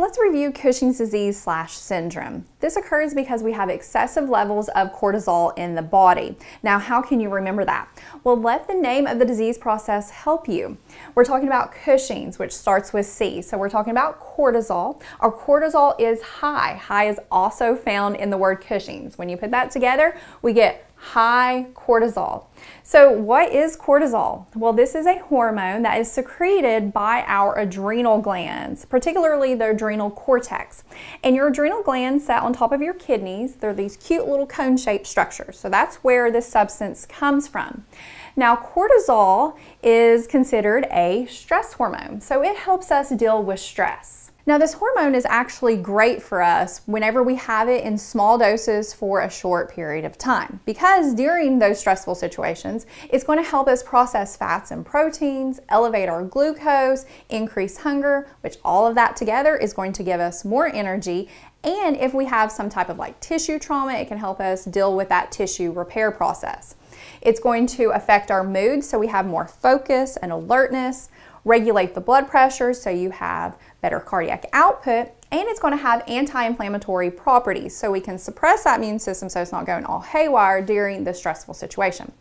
Let's review Cushing's disease slash syndrome. This occurs because we have excessive levels of cortisol in the body. Now, how can you remember that? Well, let the name of the disease process help you. We're talking about Cushing's, which starts with C. So we're talking about cortisol. Our cortisol is high. High is also found in the word Cushing's. When you put that together, we get high cortisol. So what is cortisol? Well, this is a hormone that is secreted by our adrenal glands, particularly the adrenal cortex. And your adrenal glands sit on top of your kidneys. They're these cute little cone-shaped structures. So that's where this substance comes from. Now, cortisol is considered a stress hormone, so it helps us deal with stress. Now this hormone is actually great for us whenever we have it in small doses for a short period of time because during those stressful situations, it's going to help us process fats and proteins, elevate our glucose, increase hunger, which all of that together is going to give us more energy and if we have some type of like tissue trauma, it can help us deal with that tissue repair process. It's going to affect our mood so we have more focus and alertness regulate the blood pressure so you have better cardiac output, and it's going to have anti-inflammatory properties so we can suppress that immune system so it's not going all haywire during the stressful situation.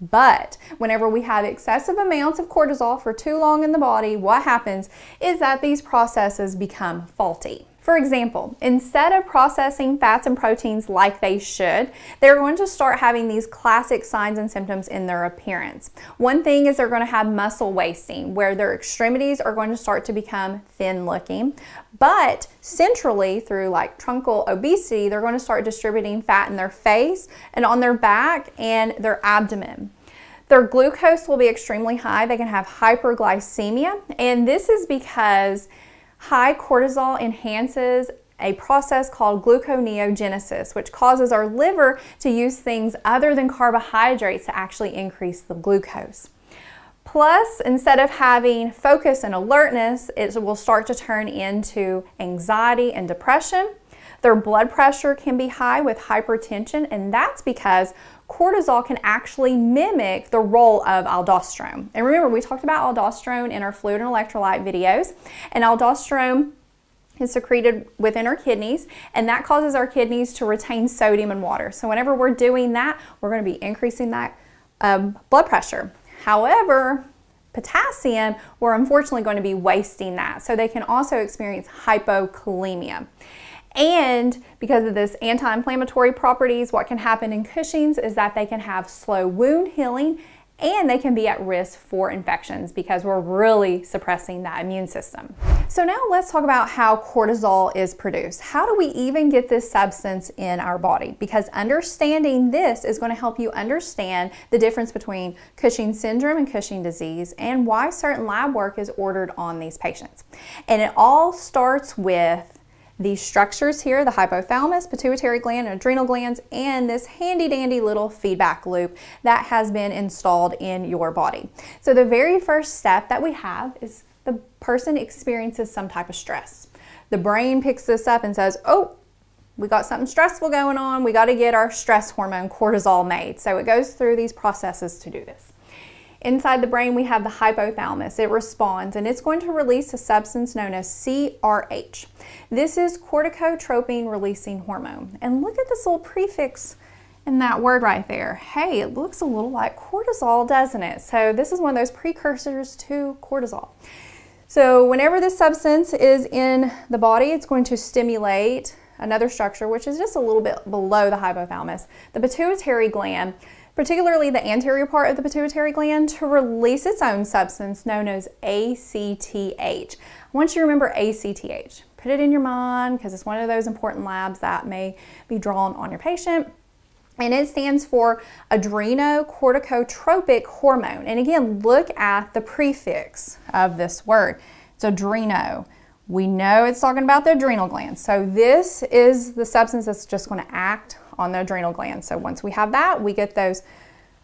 But whenever we have excessive amounts of cortisol for too long in the body, what happens is that these processes become faulty. For example, instead of processing fats and proteins like they should, they're going to start having these classic signs and symptoms in their appearance. One thing is they're going to have muscle wasting, where their extremities are going to start to become thin looking. But centrally, through like truncal obesity, they're going to start distributing fat in their face and on their back and their abdomen. Their glucose will be extremely high. They can have hyperglycemia, and this is because High cortisol enhances a process called gluconeogenesis, which causes our liver to use things other than carbohydrates to actually increase the glucose. Plus, instead of having focus and alertness, it will start to turn into anxiety and depression. Their blood pressure can be high with hypertension, and that's because cortisol can actually mimic the role of aldosterone. And remember, we talked about aldosterone in our fluid and electrolyte videos, and aldosterone is secreted within our kidneys, and that causes our kidneys to retain sodium and water. So whenever we're doing that, we're going to be increasing that um, blood pressure. However, potassium, we're unfortunately going to be wasting that. So they can also experience hypokalemia. And because of this anti-inflammatory properties, what can happen in Cushing's is that they can have slow wound healing and they can be at risk for infections because we're really suppressing that immune system. So now let's talk about how cortisol is produced. How do we even get this substance in our body? Because understanding this is going to help you understand the difference between Cushing syndrome and Cushing disease and why certain lab work is ordered on these patients. And it all starts with these structures here, the hypothalamus, pituitary gland, and adrenal glands, and this handy dandy little feedback loop that has been installed in your body. So the very first step that we have is the person experiences some type of stress. The brain picks this up and says, oh, we got something stressful going on. We got to get our stress hormone cortisol made. So it goes through these processes to do this. Inside the brain, we have the hypothalamus. It responds and it's going to release a substance known as CRH. This is corticotropin releasing hormone. And look at this little prefix in that word right there. Hey, it looks a little like cortisol, doesn't it? So this is one of those precursors to cortisol. So whenever this substance is in the body, it's going to stimulate another structure, which is just a little bit below the hypothalamus, the pituitary gland, particularly the anterior part of the pituitary gland, to release its own substance known as ACTH. Once you remember ACTH. Put it in your mind because it's one of those important labs that may be drawn on your patient. And it stands for adrenocorticotropic hormone. And again, look at the prefix of this word. It's adreno. We know it's talking about the adrenal glands. So this is the substance that's just going to act on the adrenal glands. So once we have that, we get those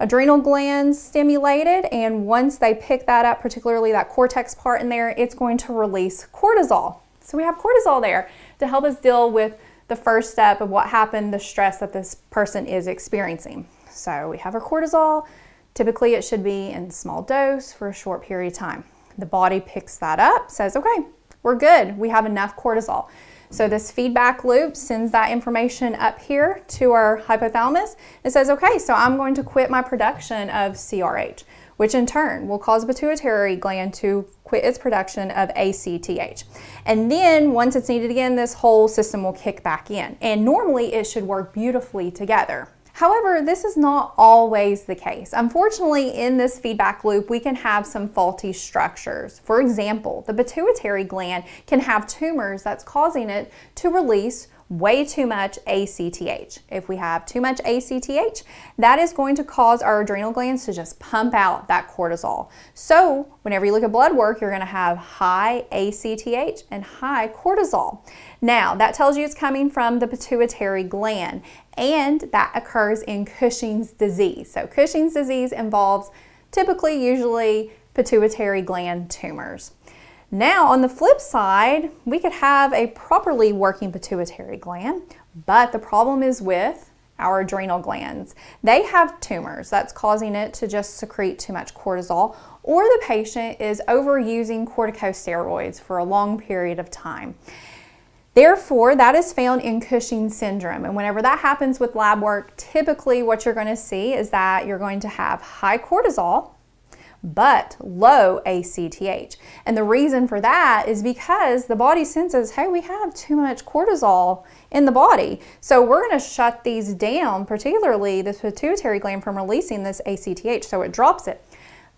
adrenal glands stimulated and once they pick that up, particularly that cortex part in there, it's going to release cortisol. So we have cortisol there to help us deal with the first step of what happened, the stress that this person is experiencing. So we have our cortisol. Typically it should be in small dose for a short period of time. The body picks that up, says, okay, we're good. We have enough cortisol. So this feedback loop sends that information up here to our hypothalamus. It says, okay, so I'm going to quit my production of CRH, which in turn will cause the pituitary gland to quit its production of ACTH. And then once it's needed again, this whole system will kick back in. And normally it should work beautifully together. However, this is not always the case. Unfortunately, in this feedback loop, we can have some faulty structures. For example, the pituitary gland can have tumors that's causing it to release way too much ACTH. If we have too much ACTH, that is going to cause our adrenal glands to just pump out that cortisol. So whenever you look at blood work, you're gonna have high ACTH and high cortisol. Now, that tells you it's coming from the pituitary gland, and that occurs in Cushing's disease. So Cushing's disease involves typically, usually, pituitary gland tumors. Now, on the flip side, we could have a properly working pituitary gland, but the problem is with our adrenal glands. They have tumors that's causing it to just secrete too much cortisol, or the patient is overusing corticosteroids for a long period of time. Therefore, that is found in Cushing syndrome. And whenever that happens with lab work, typically what you're going to see is that you're going to have high cortisol, but low ACTH. And the reason for that is because the body senses, hey, we have too much cortisol in the body. So we're going to shut these down, particularly the pituitary gland from releasing this ACTH, so it drops it.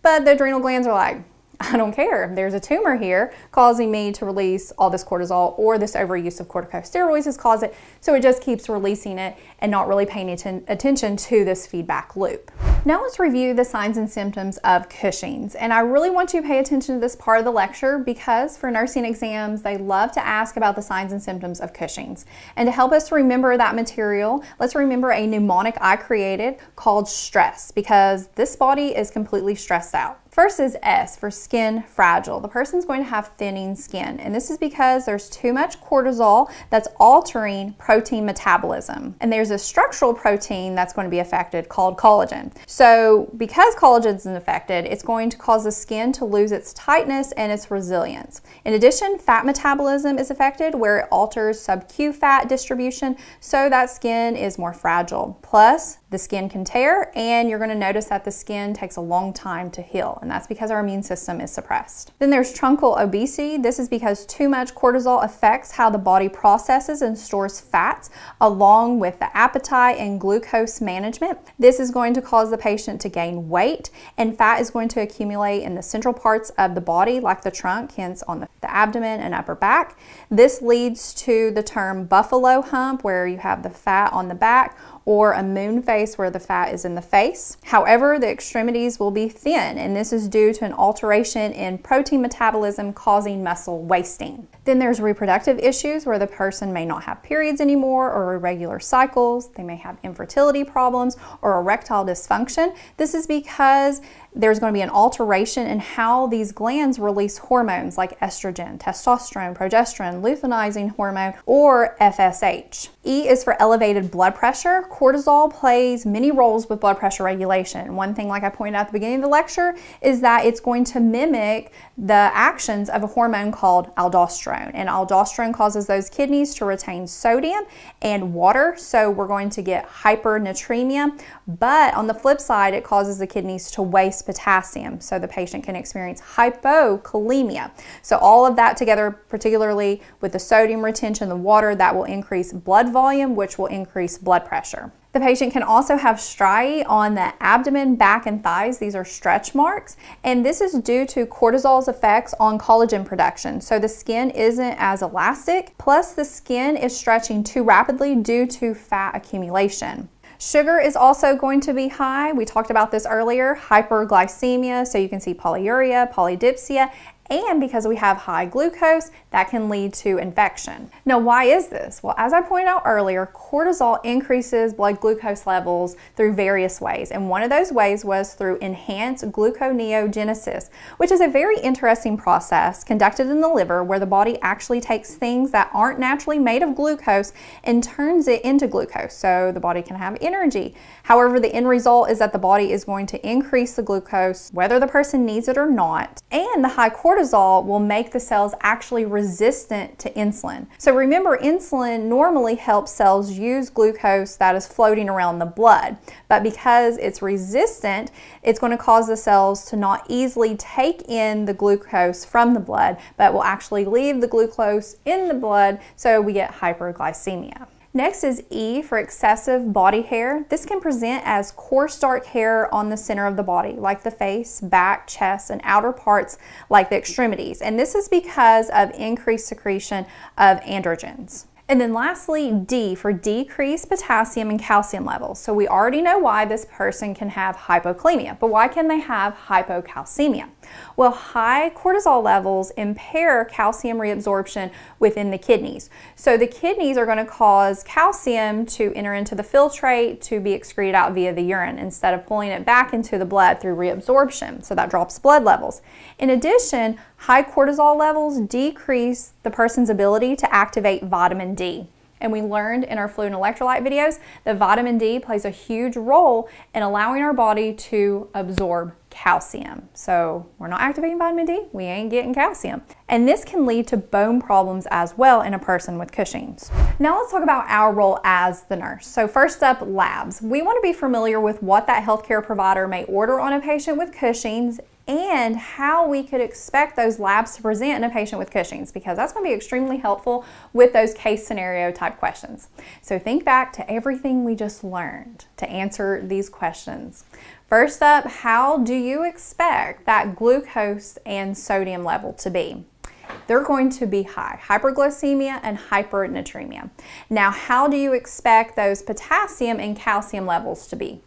But the adrenal glands are like, I don't care. There's a tumor here causing me to release all this cortisol or this overuse of corticosteroids has caused it. So it just keeps releasing it and not really paying atten attention to this feedback loop. Now let's review the signs and symptoms of Cushing's. And I really want you to pay attention to this part of the lecture because for nursing exams, they love to ask about the signs and symptoms of Cushing's. And to help us remember that material, let's remember a mnemonic I created called stress because this body is completely stressed out. First is S for skin fragile. The person's going to have thinning skin, and this is because there's too much cortisol that's altering protein metabolism. And there's a structural protein that's going to be affected called collagen. So because collagen is affected, it's going to cause the skin to lose its tightness and its resilience. In addition, fat metabolism is affected where it alters sub-Q fat distribution, so that skin is more fragile. Plus, the skin can tear and you're going to notice that the skin takes a long time to heal and that's because our immune system is suppressed. Then there's truncal obesity. This is because too much cortisol affects how the body processes and stores fats along with the appetite and glucose management. This is going to cause the patient to gain weight and fat is going to accumulate in the central parts of the body like the trunk, hence on the, the abdomen and upper back. This leads to the term buffalo hump where you have the fat on the back or a moon face where the fat is in the face. However, the extremities will be thin, and this is due to an alteration in protein metabolism causing muscle wasting. Then there's reproductive issues where the person may not have periods anymore or irregular cycles. They may have infertility problems or erectile dysfunction. This is because there's going to be an alteration in how these glands release hormones like estrogen, testosterone, progesterone, luteinizing hormone, or FSH. E is for elevated blood pressure. Cortisol plays many roles with blood pressure regulation. One thing, like I pointed out at the beginning of the lecture, is that it's going to mimic the actions of a hormone called aldosterone. And aldosterone causes those kidneys to retain sodium and water, so we're going to get hypernatremia. But on the flip side, it causes the kidneys to waste potassium, so the patient can experience hypokalemia. So all of that together, particularly with the sodium retention, the water, that will increase blood volume, which will increase blood pressure. The patient can also have striae on the abdomen, back, and thighs. These are stretch marks, and this is due to cortisol's effects on collagen production. So the skin isn't as elastic, plus the skin is stretching too rapidly due to fat accumulation. Sugar is also going to be high. We talked about this earlier, hyperglycemia, so you can see polyuria, polydipsia, and because we have high glucose, that can lead to infection. Now, why is this? Well, as I pointed out earlier, cortisol increases blood glucose levels through various ways, and one of those ways was through enhanced gluconeogenesis, which is a very interesting process conducted in the liver where the body actually takes things that aren't naturally made of glucose and turns it into glucose so the body can have energy. However, the end result is that the body is going to increase the glucose whether the person needs it or not, and the high cortisol cortisol will make the cells actually resistant to insulin. So remember, insulin normally helps cells use glucose that is floating around the blood, but because it's resistant, it's going to cause the cells to not easily take in the glucose from the blood, but will actually leave the glucose in the blood, so we get hyperglycemia. Next is E for excessive body hair. This can present as coarse dark hair on the center of the body, like the face, back, chest, and outer parts like the extremities. And this is because of increased secretion of androgens. And then lastly, D for decreased potassium and calcium levels. So we already know why this person can have hypokalemia, but why can they have hypocalcemia? Well, high cortisol levels impair calcium reabsorption within the kidneys. So the kidneys are going to cause calcium to enter into the filtrate to be excreted out via the urine instead of pulling it back into the blood through reabsorption. So that drops blood levels. In addition, high cortisol levels decrease the person's ability to activate vitamin D. And we learned in our fluid and electrolyte videos that vitamin D plays a huge role in allowing our body to absorb calcium. So we're not activating vitamin D, we ain't getting calcium. And this can lead to bone problems as well in a person with Cushing's. Now let's talk about our role as the nurse. So first up, labs. We want to be familiar with what that healthcare provider may order on a patient with Cushing's and how we could expect those labs to present in a patient with Cushing's because that's going to be extremely helpful with those case scenario type questions. So think back to everything we just learned to answer these questions. First up, how do you expect that glucose and sodium level to be? they're going to be high, hyperglycemia and hypernatremia. Now, how do you expect those potassium and calcium levels to be?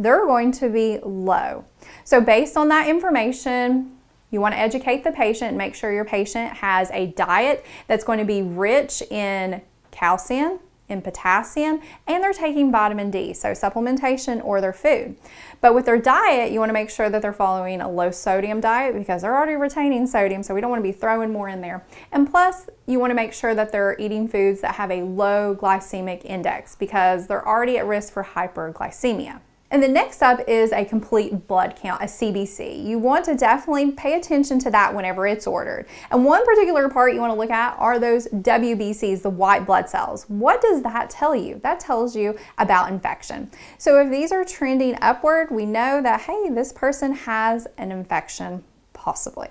They're going to be low. So based on that information, you want to educate the patient, make sure your patient has a diet that's going to be rich in calcium, in potassium, and they're taking vitamin D, so supplementation or their food. But with their diet, you want to make sure that they're following a low sodium diet because they're already retaining sodium, so we don't want to be throwing more in there. And plus, you want to make sure that they're eating foods that have a low glycemic index because they're already at risk for hyperglycemia. And the next up is a complete blood count, a CBC. You want to definitely pay attention to that whenever it's ordered. And one particular part you want to look at are those WBCs, the white blood cells. What does that tell you? That tells you about infection. So if these are trending upward, we know that, hey, this person has an infection possibly.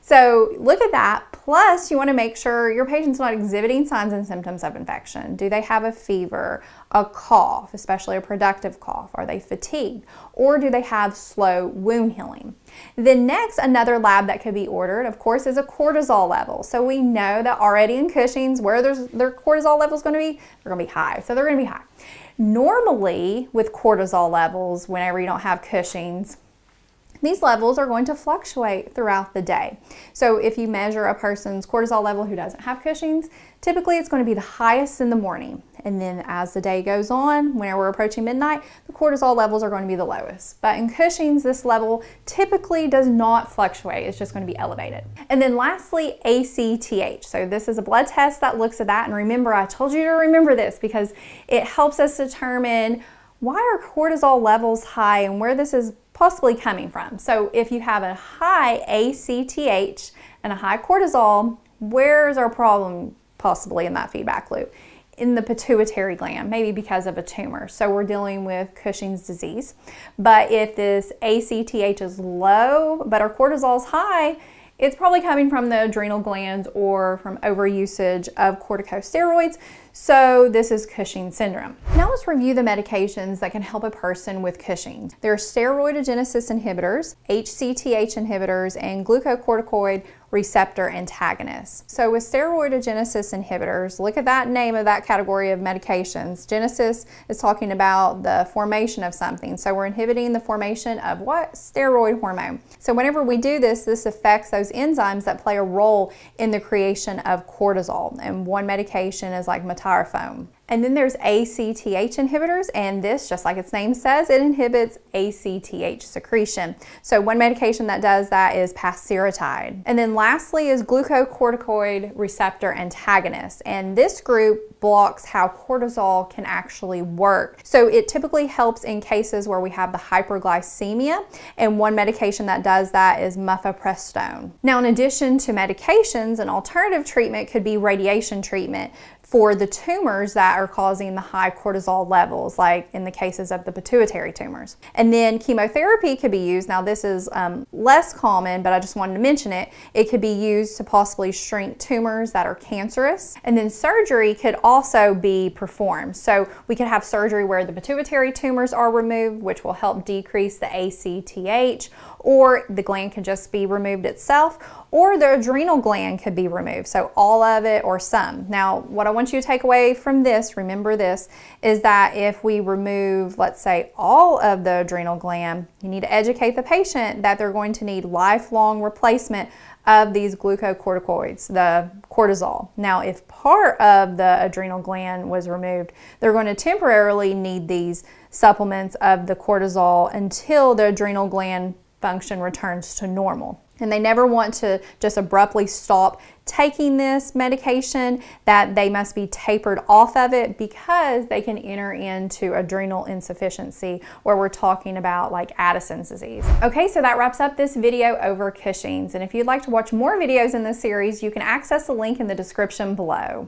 So look at that. Plus, you want to make sure your patient's not exhibiting signs and symptoms of infection. Do they have a fever, a cough, especially a productive cough? Are they fatigued? Or do they have slow wound healing? Then next, another lab that could be ordered, of course, is a cortisol level. So we know that already in Cushing's, where their cortisol level is going to be, they're going to be high. So they're going to be high. Normally, with cortisol levels, whenever you don't have Cushing's, these levels are going to fluctuate throughout the day. So if you measure a person's cortisol level who doesn't have Cushing's, typically it's going to be the highest in the morning. And then as the day goes on, when we're approaching midnight, the cortisol levels are going to be the lowest. But in Cushing's, this level typically does not fluctuate. It's just going to be elevated. And then lastly, ACTH. So this is a blood test that looks at that. And remember, I told you to remember this because it helps us determine why are cortisol levels high and where this is possibly coming from. So if you have a high ACTH and a high cortisol, where's our problem possibly in that feedback loop? In the pituitary gland, maybe because of a tumor. So we're dealing with Cushing's disease. But if this ACTH is low, but our cortisol is high, it's probably coming from the adrenal glands or from overusage of corticosteroids. So this is Cushing syndrome. Now let's review the medications that can help a person with Cushing. There are steroidogenesis inhibitors, ACTH inhibitors, and glucocorticoid receptor antagonists. So with steroidogenesis inhibitors, look at that name of that category of medications. Genesis is talking about the formation of something. So we're inhibiting the formation of what? Steroid hormone. So whenever we do this, this affects those enzymes that play a role in the creation of cortisol. And one medication is like And then there's ACTH inhibitors, and this, just like its name says, it inhibits ACTH secretion. So one medication that does that is pasireotide. And then lastly is glucocorticoid receptor antagonists, and this group blocks how cortisol can actually work. So it typically helps in cases where we have the hyperglycemia, and one medication that does that is mifepristone. Now, in addition to medications, an alternative treatment could be radiation treatment for the tumors that are causing the high cortisol levels, like in the cases of the pituitary tumors. And then chemotherapy could be used. Now, this is um, less common, but I just wanted to mention it. It could be used to possibly shrink tumors that are cancerous. And then surgery could also be performed. So we could have surgery where the pituitary tumors are removed, which will help decrease the ACTH, or the gland can just be removed itself, or the adrenal gland could be removed. So all of it or some. Now, what I want you to take away from this, remember this, is that if we remove, let's say, all of the adrenal gland, you need to educate the patient that they're going to need lifelong replacement of these glucocorticoids, the cortisol. Now, if part of the adrenal gland was removed, they're going to temporarily need these supplements of the cortisol until the adrenal gland function returns to normal. And they never want to just abruptly stop taking this medication, that they must be tapered off of it because they can enter into adrenal insufficiency where we're talking about like Addison's disease. Okay, so that wraps up this video over Cushing's. And if you'd like to watch more videos in this series, you can access the link in the description below.